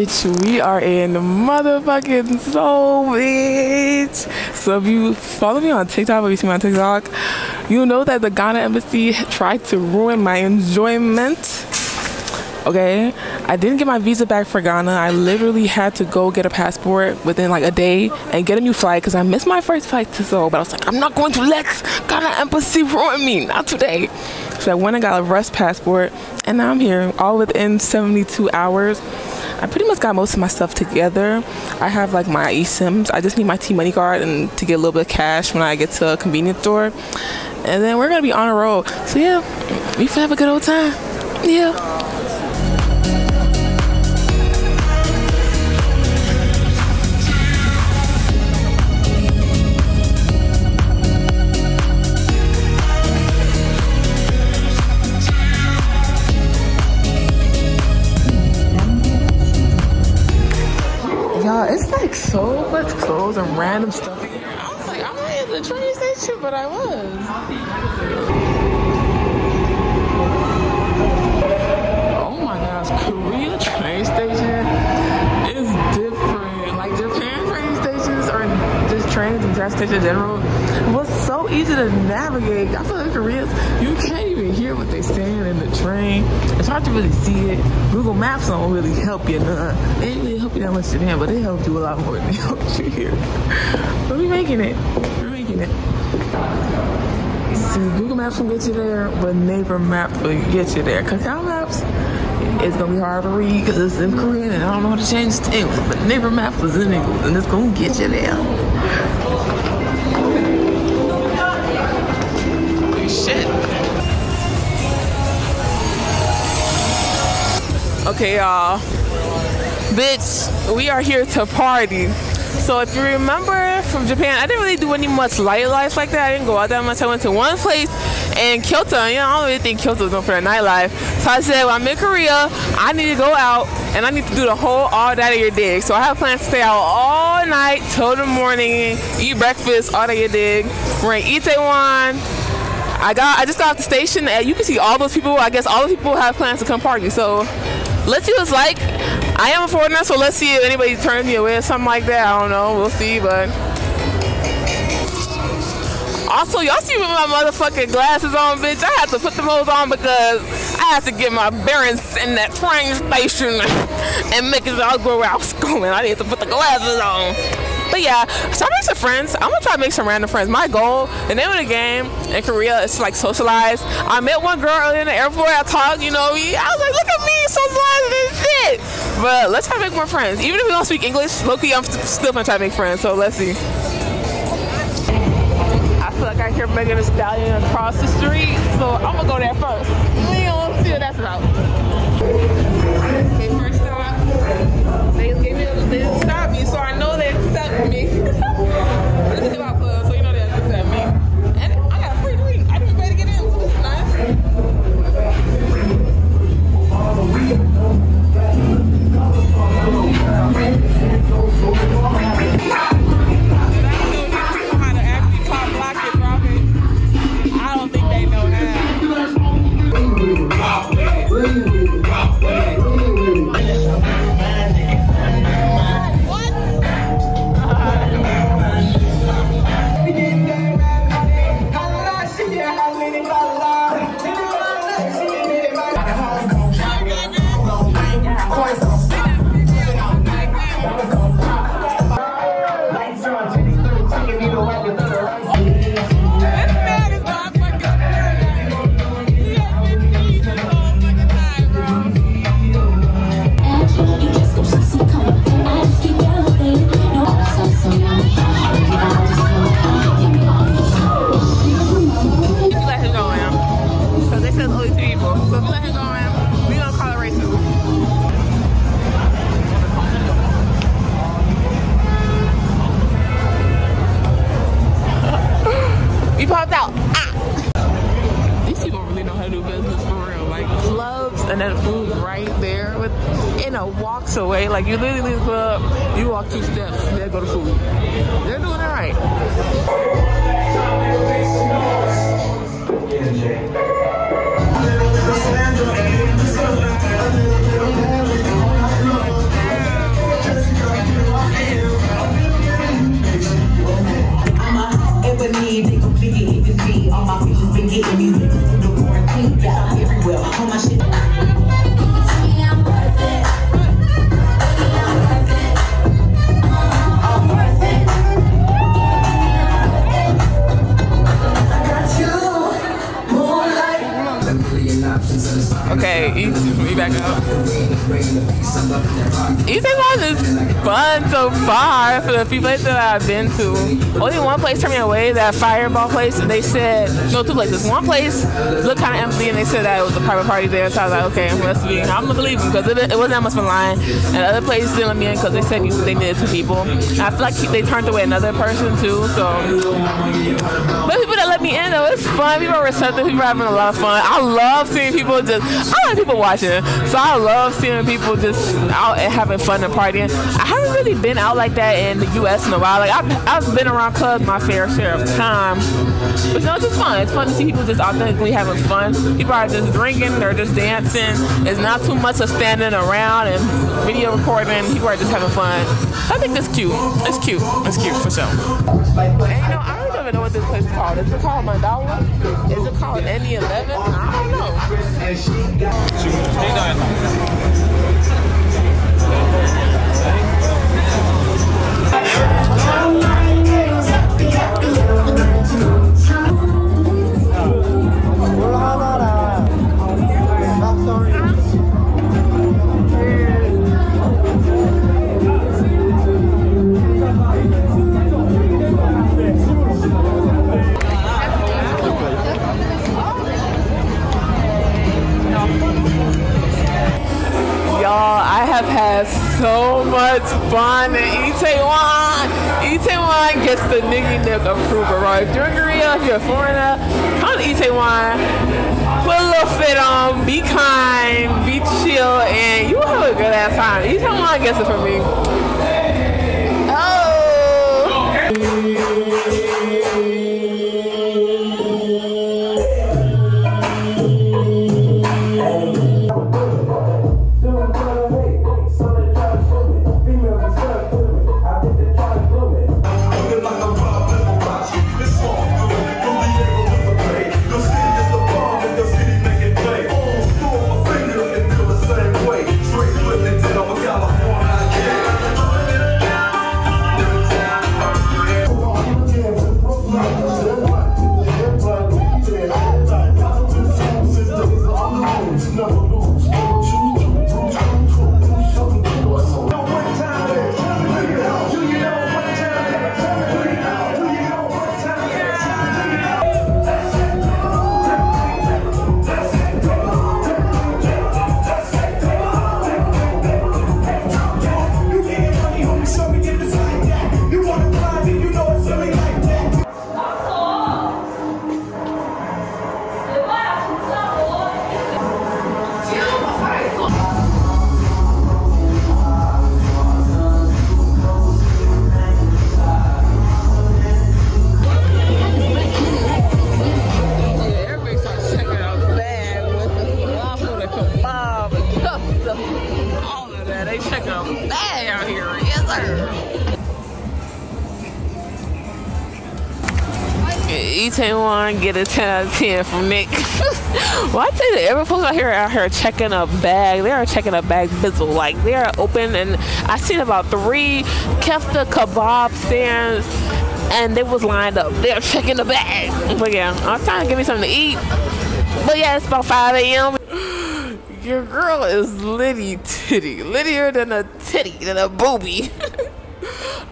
bitch. We are in the motherfucking Seoul, bitch. So if you follow me on TikTok or you see my TikTok, you know that the Ghana embassy tried to ruin my enjoyment. Okay, I didn't get my visa back for Ghana. I literally had to go get a passport within like a day and get a new flight because I missed my first flight to Seoul. But I was like, I'm not going to let Ghana embassy ruin me, not today. So I went and got a rust passport, and now I'm here, all within 72 hours. I pretty much got most of my stuff together. I have like my eSIMs. I just need my T Money card and to get a little bit of cash when I get to a convenience store. And then we're gonna be on a roll. So yeah, we can have a good old time. Yeah. And random stuff in. I was like, I'm not at the train station, but I was. In general was so easy to navigate. I feel like Korea's, you can't even hear what they're saying in the train. It's hard to really see it. Google Maps don't really help you none. They really help you that much Japan, but they help you a lot more than they help you here. But we making it. We're making it. See, Google Maps will get you there, but Naver Map will get you there. Kakao Maps, it's gonna be hard to read because it's in Korean and I don't know how to change it English. But Naver Map is in English and it's gonna get you there. Okay, y'all. Bitch, we are here to party. So if you remember from Japan, I didn't really do any much light life like that. I didn't go out that much. I went to one place in Kyoto. You know, I don't really think Kyoto is known for a nightlife. So I said, well, I'm in Korea. I need to go out and I need to do the whole all night of your dig. So I have plans to stay out all night till the morning, eat breakfast, all day your dig. We're in Itaewon. I got I just got off the station and you can see all those people. I guess all the people have plans to come party. So let's see what it's like. I am a foreigner, so let's see if anybody turns me away or something like that. I don't know. We'll see, but also, y'all see with my motherfucking glasses on, bitch. I have to put them on because I have to get my bearings in that train station and make it all go where I was going. I need to put the glasses on. But yeah, so I make some friends. I'm gonna try to make some random friends. My goal, the name of the game in Korea is to like socialize. I met one girl earlier in the airport. I talked, you know, I was like, look at shit. But let's try to make more friends. Even if we don't speak English, locally, I'm still gonna try to make friends. So let's see. I feel like I hear Megan Thee Stallion across the street, so I'm gonna go there first. Let's see what that's about. Okay, first stop. They gave me, didn't stop minutes away. Like you literally live up. you walk two steps, they go to food. They're doing all right. Itaewon is fun so far for the few places that I've been to. Only one place turned me away, that fireball place. And they said no, two places. One place looked kind of empty, and they said that it was a private party there. So I was like, okay, must be. I'm gonna believe them because it, it wasn't that much of a line. And the other place didn't let me in because they said they needed two people. And I feel like they turned away another person too. So, but people that let me in though, it's fun. People are receptive. People are having a lot of fun. I love seeing people just. I like people watching, so I love seeing people just out and having fun and partying. I haven't really been out like that in the U.S. in a while. Like I've, I've been around clubs my fair share of time, but no, it's just fun. It's fun to see people just authentically having fun. People are just drinking, they're just dancing. It's not too much of standing around and video recording. People are just having fun. I think that's cute. It's cute. It's cute for sure. And you know, I don't even know what this place is called. Is it called Mandala? Is it called Any 11? I don't know. Y'all, fun in Itaewon. Itaewon gets the Nicki Nick approval, right? If you're in Korea, if you're a foreigner, come to Itaewon, put a little fit on, be kind, be chill, and you will have a good ass time. Itaewon gets it from me. Get a 10 out of 10 from Nick. I tell you, every folks out here out here checking a bag. They are checking a bag bizzle. Like they are open, and I seen about three kefta kebab stands, and they was lined up. They're checking the bag. But yeah, I'm trying to give me something to eat. But yeah, it's about 5 a.m. Your girl is litty titty, littier than a titty, than a booby.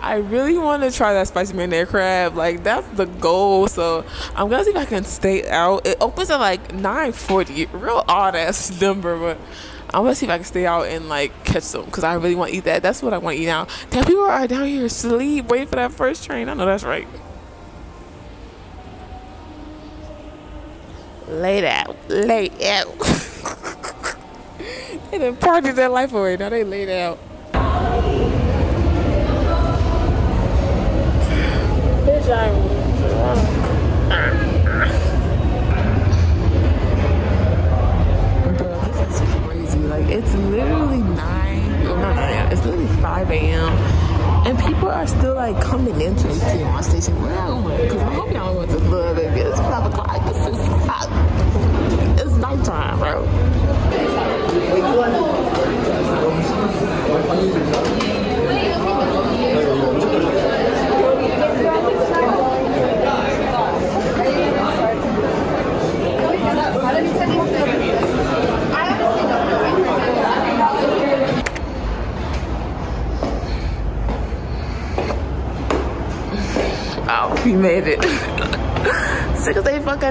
I really want to try that spicy marinara crab. Like that's the goal. So I'm gonna see if I can stay out. It opens at like 9:40. Real odd ass number, but I'm gonna see if I can stay out and like catch some because I really want to eat that. That's what I want to eat now. Damn, people are down here asleep waiting for that first train. I know that's right. Laid out, laid out. they done partied their life away. Now they laid out. Bitch,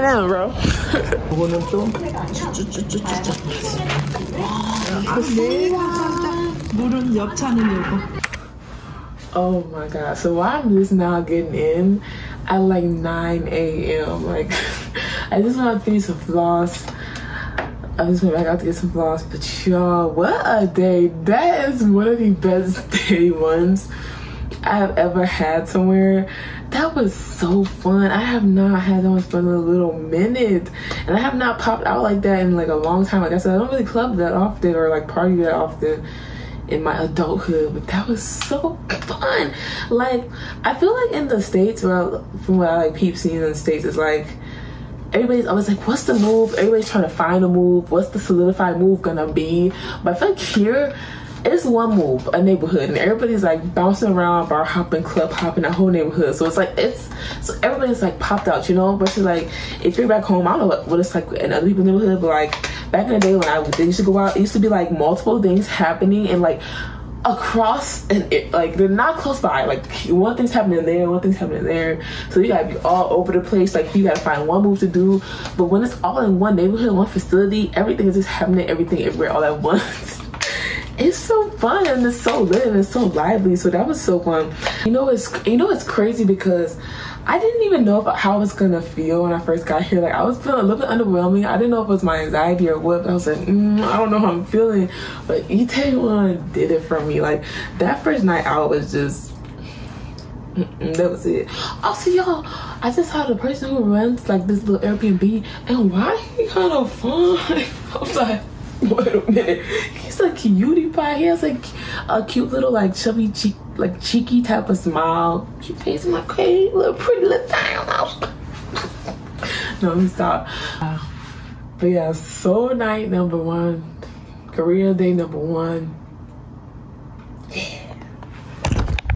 down, bro. One of them. Oh my god. So why I'm just now getting in at like 9 a.m. Like I just want to finish some floss. I just went back out to get some floss, but y'all, what a day. That is one of the best day ones I have ever had somewhere. That was so fun. I have not had that much fun in a little minute. And I have not popped out like that in like a long time. Like I said, I don't really club that often or like party that often in my adulthood, but that was so fun. Like, I feel like in the States, well, from what I like peep seeing in the States, it's like, everybody's always like, what's the move? Everybody's trying to find a move. What's the solidified move gonna be? But I feel like here, it's one move, a neighborhood, and everybody's like bouncing around, bar hopping, club hopping, a whole neighborhood. So it's like it's so everybody's like popped out, you know. But it's like if you're back home, I don't know what, what it's like in other people's neighborhood, but like back in the day when I they used to go out, it used to be like multiple things happening and like across and it, like they're not close by. Like one thing's happening there, one thing's happening there. So you gotta be all over the place. Like you gotta find one move to do. But when it's all in one neighborhood, one facility, everything is just happening, everything everywhere all at once. It's so fun and it's so lit and it's so lively. So that was so fun. You know it's you know it's crazy because I didn't even know about how I was gonna feel when I first got here. Like I was feeling a little bit underwhelming. I didn't know if it was my anxiety or what. But I was like, mm, I don't know how I'm feeling. But Itaewon did it for me. Like that first night out was just. that was it. Also, y'all, I just saw the person who runs like this little Airbnb, and why he kind of fun? I was like, wait a minute. He's a cutie pie. He has like a cute little like chubby cheek, like cheeky type of smile. Cute face, my okay, little pretty little thing. no, let me stop. Uh, but yeah, Seoul night number one, Korea day number one.